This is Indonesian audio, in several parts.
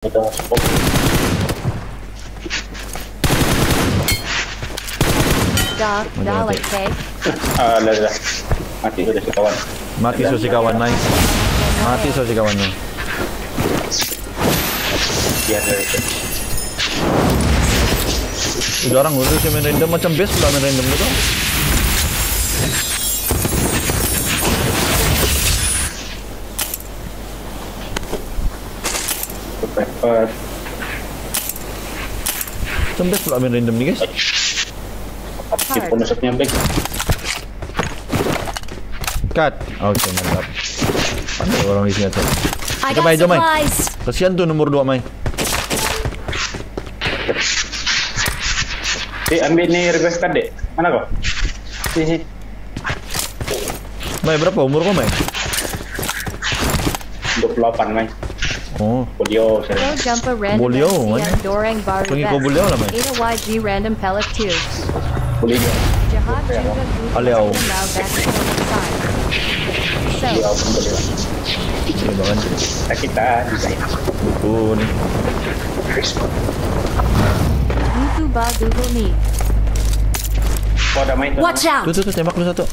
Masuk dollar cake. Ah. Mati udah si kawan. Mati si kawan, nice. Mati so si kawan niya. Biar dari itu. Jarang udah sih main random macam best pula main random gitu. Macam best pula main random nih guys. Si penusuknya baik. Cut. Oke mantap. Pandai orang di sini. I Kita main, jom main. Kasihan tuh nomor 2 main. Si ambil ni request card dek. Mana kau? Sini. Mai berapa umur kau mai? 28 main. Oh, jumper random oh, SCM? Dorang Bar Pergi kau boleh lah, Mai. Ada YG random pellet 2. Polio. Jihad juga Google Aleo. now back to the side. So, nih. Google ba Google Meet. Kau ada main tu? Watch out! Tuh tuh tuh tembak lu satu.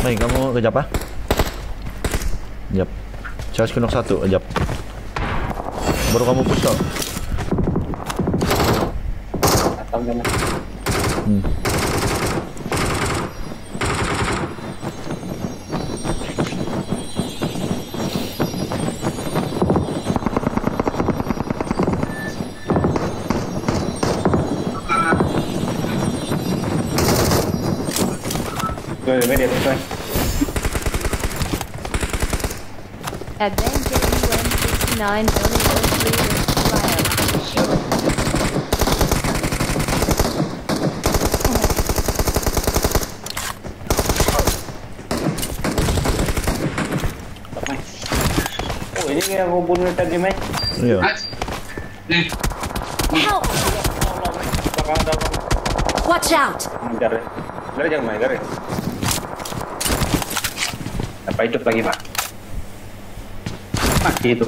Mai, kamu kejap ah? Kejap. Charge kunok satu, kejap. Baru kamu push tau. Atau mana? Hmm. Tuh, beda tuh. Advance UN69 only Bio. Main. Oh, ini yang aku bunuh tadi main. Iya. Help! Watch out! Jangan main, dari. Apa hidup lagi, Pak? Lagi. Itu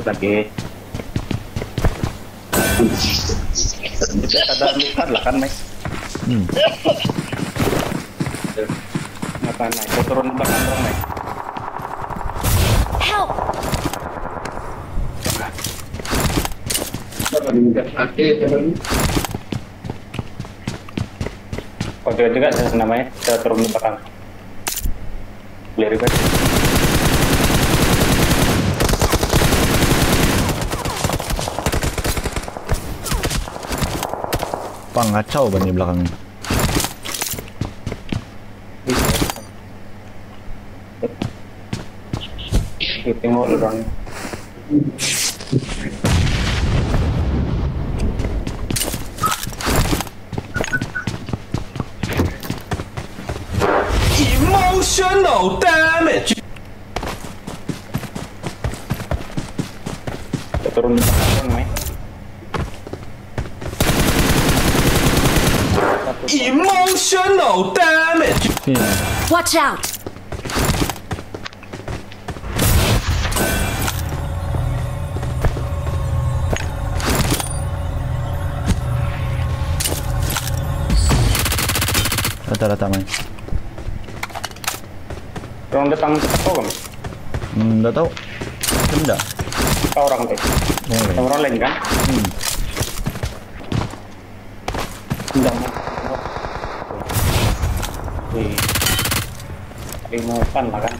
ada luka lah kan, Mike? Hmm. Ngapain, Mike? Kau turun ke belakang dong, Mike. Help! Kau juga juga saya namanya, saya turun ke belakang. Beli request. Pang ngacau ban di belakangnya. Tengok orang. Emotional damage. Turun ke belakang, Mike. Emotional damage. Sini. Watch out! Rata-rata main. Orang datang ke kau kan? Hmm, enggak tahu. Kau orang Sama orang lain kan? Hmm. Lima pan lah kan.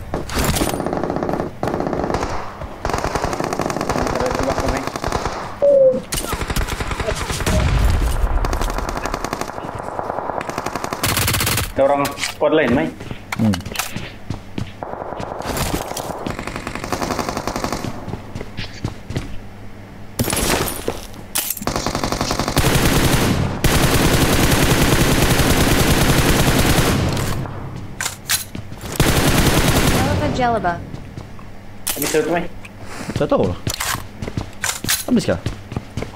Ada orang squad lain, Mike. Hmm. Jelaba. Habis itu, Mike. Tak tahu lah. Habis kah?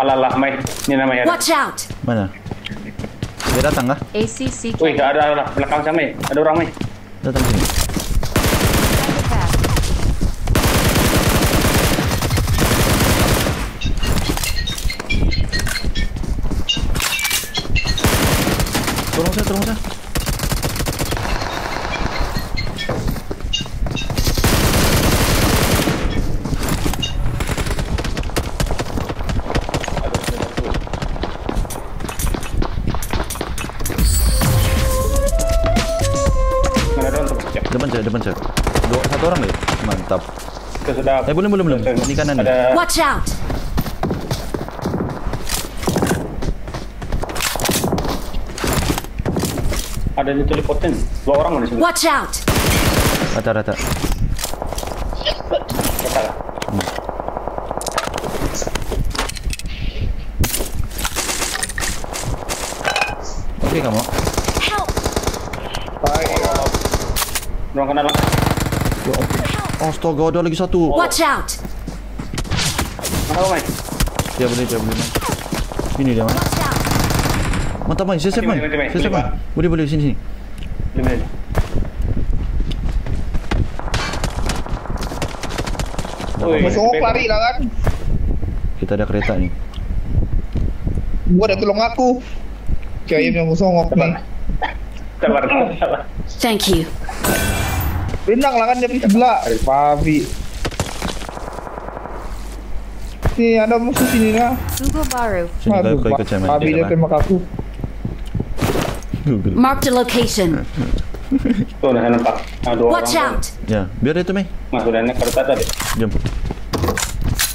Alah lah, Mai. Ini namanya. Watch out! Mana? Dia datang kah? ACC Wih, ada ada belakang saya, Mai. Ada orang, Mai. Datang sini. Depan saya. Dua, satu orang deh. Mantap. Itu sudah. Eh, belum, belum, belum. Ini kanan nih. Ada Watch out! ada di teleportin. Dua orang mana sini? Watch out! Rata, rata. Kata. Oke kamu. Kenal. Ya ampun. Astaga, ada lagi satu. Watch out! Mana Mai? Dia boleh, dia boleh main. Sini dia out! Mantap main, saya siap main. Boleh, boleh, Saya siap boleh, main. Boleh, boleh, sini, sini. Menit. Woi, Songok lari lah kan. Kita ada kereta nih. Gua udah tolong aku. Kayak yang songok. Sabar, sabar. Thank you. Bintang lah kan dia sebelah. Pavi. Nih ada musuh sini lah. Google Baru. Main. Pavi dia tembak aku. Google. Marked a location. Tuh, udah nampak. Nah, dua Watch orang. out! Ya, biar itu main. Mas, udah naik kereta tadi. Jom.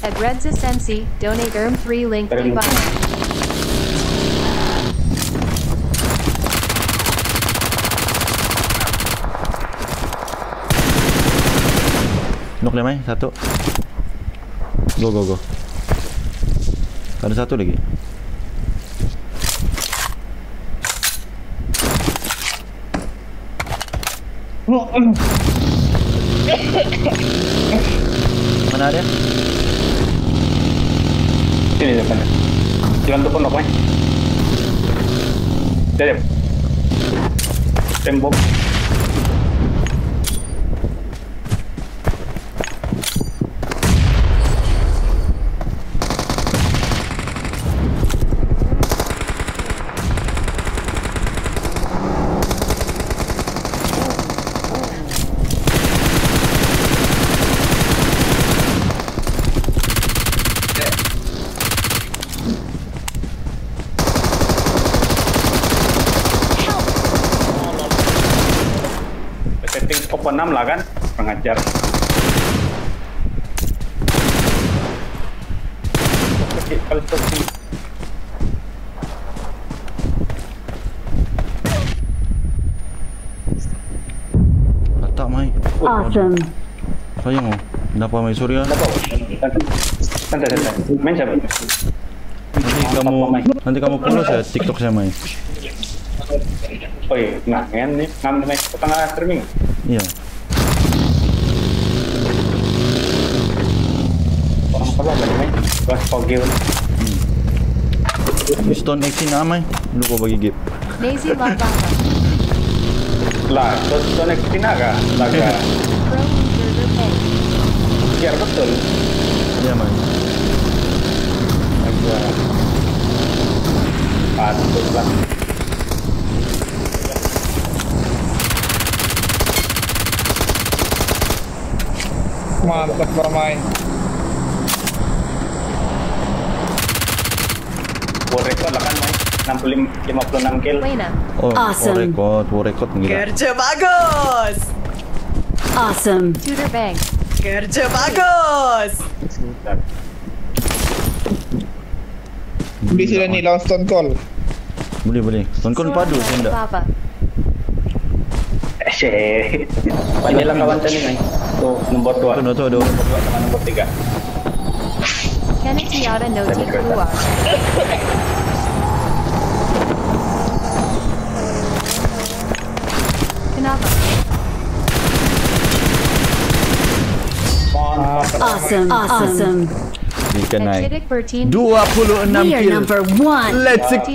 At Redza Sensi, donate ERM 3 link Terima Nok main satu. Go go go. Ada satu lagi. Mana ada? Sini depan. Jalan tuh pondok, Mai. Jadi. Tembok. 6 lah kan. Pengajar. Letak main. Awesome. Sayang oh. Kenapa main sorry ah. santai santai. Main siapa? Nanti kamu nanti kamu follow saya TikTok saya main. Oh iya, nah, ngen nih, ngam nih, tengah streaming. Iya. Apa main? Kelas pogil. Stone X ini amai. Lu kau bagi gift. Nazy Lavava. Lah, Pinaga, laga. Pro Burger Pay. Biar betul. Iya main. Laga. Patut lah. Mantap bermain. World record lah kan main. 65 56 kill. Oh, Awesome. oh record, oh record gila. Kerja bagus. Awesome. Tudor Bank. Kerja bagus. Beli sila ni lawan Stone Cold. Boleh boleh. Tonton padu saya enggak. Lava. Eh, shit. Panjang lah kawan tadi main. Tuh, nomor 2. Tuh, tuh, tuh. Nomor 2 sama nomor 3. Tene tiara no te kurua. Awesome, Awesome, awesome. Awesome. Awesome. 26 kill. number one. Let's go.